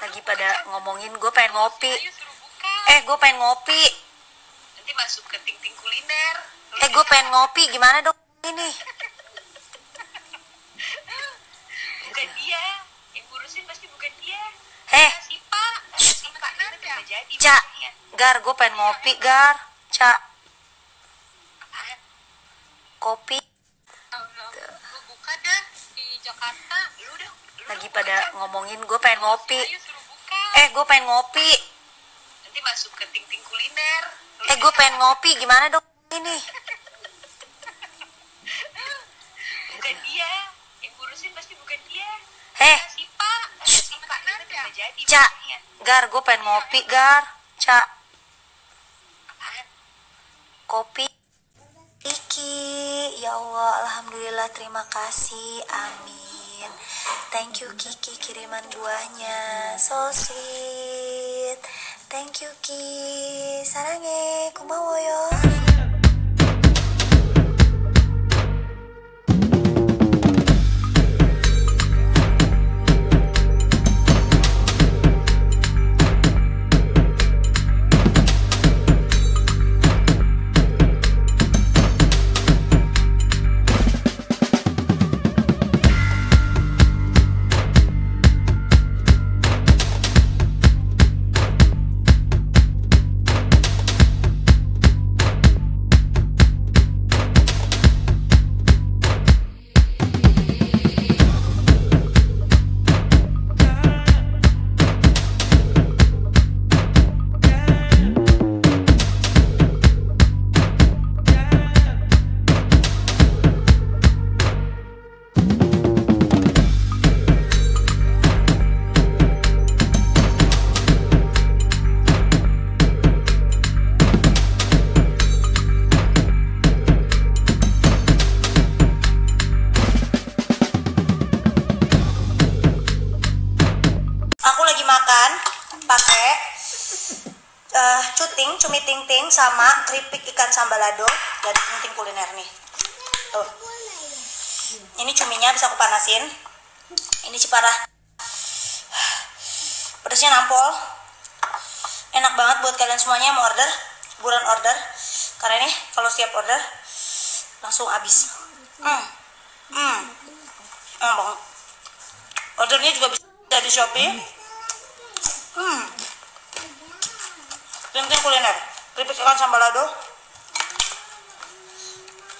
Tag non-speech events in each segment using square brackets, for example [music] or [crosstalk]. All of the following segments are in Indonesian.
lagi pada ngomongin gue pengen ngopi. eh gue pengen ngopi. Nanti masuk ke ting ting kuliner eh gue pengen ngopi. Gimana dong ini? [laughs] Bukan dia. Yang ngurusin pasti bukan dia. Eh. Si pak. Si pak nanti udah jadi Cak. Gar, gue pengen ngopi, Gar. Cak, kopi. lu buka dah di Jakarta. Lu dong Lagi pada ngomongin gue pengen ngopi. Eh, gue pengen ngopi. nanti masuk ke ting ting kuliner Eh, gue pengen ngopi. Gimana dong ini? bukan dia yang ngurusin pasti bukan dia Eh, si pak si pak nanti udah jadi Cak. Gar, gue pengen ngopi, Gar. Cak, kopi. Kiki, ya Allah, Alhamdulillah, terima kasih, amin. Thank you Kiki kiriman buahnya, so sweet. Thank you Ki, sarange, kumawo yo. Eh cuting, cumi ting ting sama keripik ikan sambalado dari ting ting kuliner nih. Tuh. Ini cuminya bisa aku panasin. Ini ciparah. Pedasnya nampol. Enak banget buat kalian semuanya mau order, buruan order. Karena ini kalau siap order langsung habis. Hmm. Hmm. Enak banget. Ordernya juga bisa di Shopee. Hmm. Ting kuliner. Keripik ikan sambalado.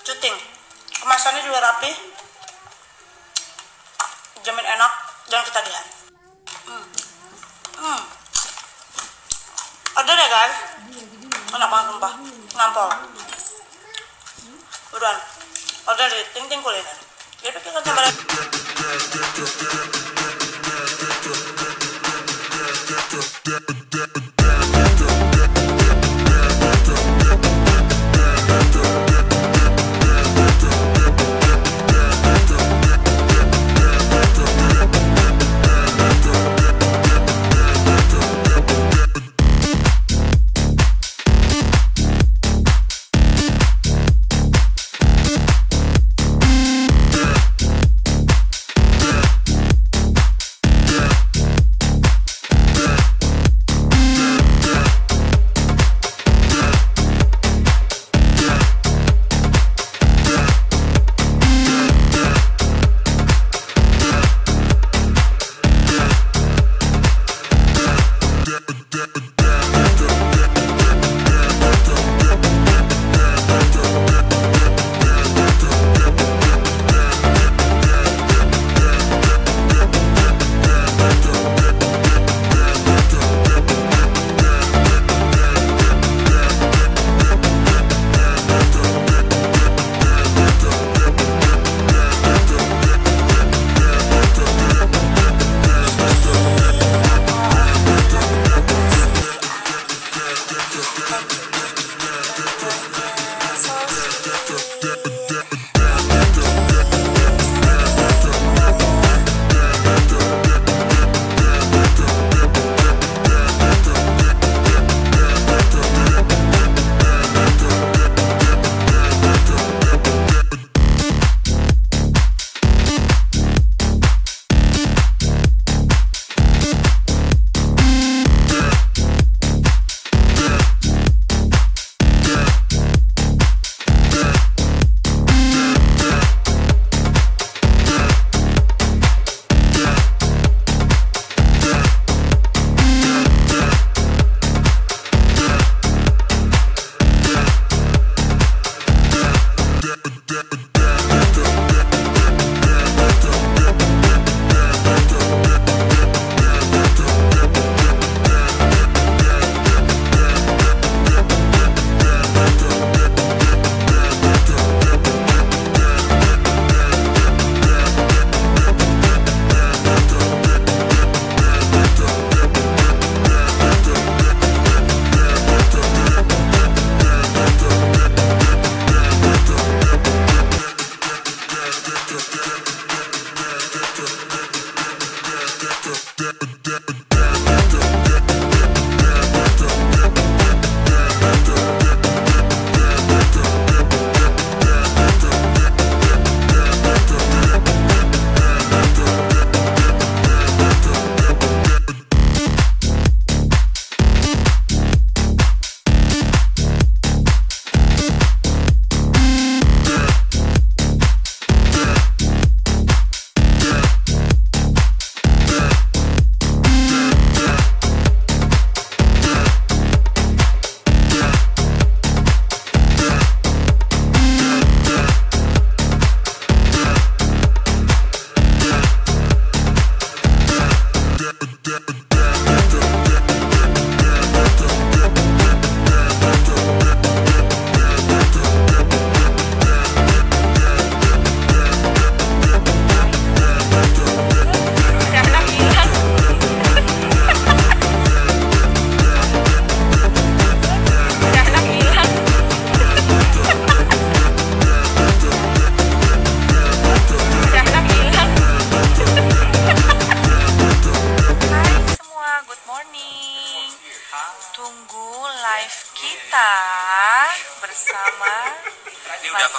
Cuting. Kemasannya juga rapi. Jamin enak dan ketagihan. Hmm. Hmm. Order ya guys. Enak banget sumpah. Nampol. Buruan. Order di Ting Ting Kuliner. Keripik ikan sambalado.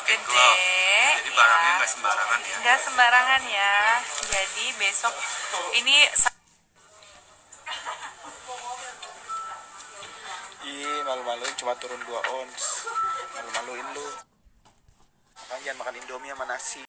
Pakai Gede, glove, jadi barangnya ya. nggak sembarangan ya. Nggak sembarangan ya. Jadi besok ini Ih, malu-maluin cuma turun 2 ons. Malu-maluin lu. Makanya jangan makan Indomie sama nasi.